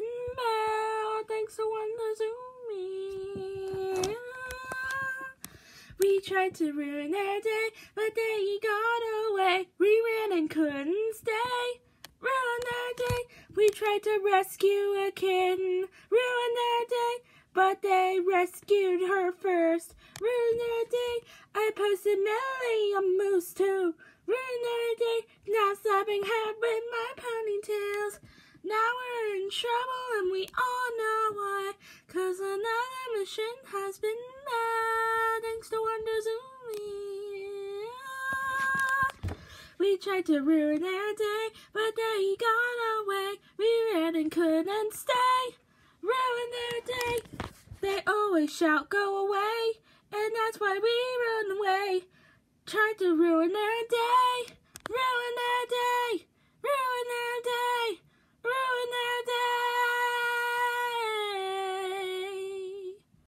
been. Thanks to Wonder Zoomy. We tried to ruin their day, but they got away. We ran and couldn't stay. Ruin their day. We tried to rescue a kitten. Ruin their day. But they rescued her first. Ruin their day. I posted Millie a moose too. Ruin their day. Not stopping her. Trouble and we all know why. Cause another mission has been made thanks to Wonder Zoomy. We tried to ruin their day, but they got away. We ran and couldn't stay. Ruin their day. They always shout, go away. And that's why we run away. Tried to ruin their day. Ruin